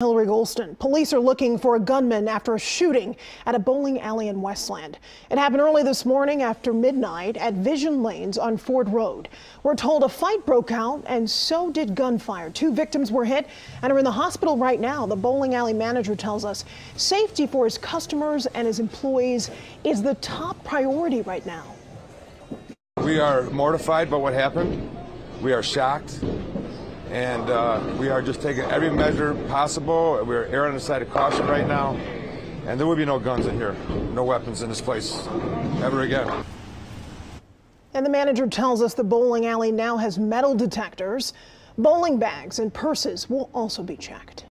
Hilary Golston. Police are looking for a gunman after a shooting at a bowling alley in Westland. It happened early this morning after midnight at Vision Lanes on Ford Road. We're told a fight broke out and so did gunfire. Two victims were hit and are in the hospital right now. The bowling alley manager tells us safety for his customers and his employees is the top priority right now. We are mortified by what happened. We are shocked and uh, we are just taking every measure possible. We're erring on the side of caution right now, and there will be no guns in here, no weapons in this place ever again. And the manager tells us the bowling alley now has metal detectors. Bowling bags and purses will also be checked.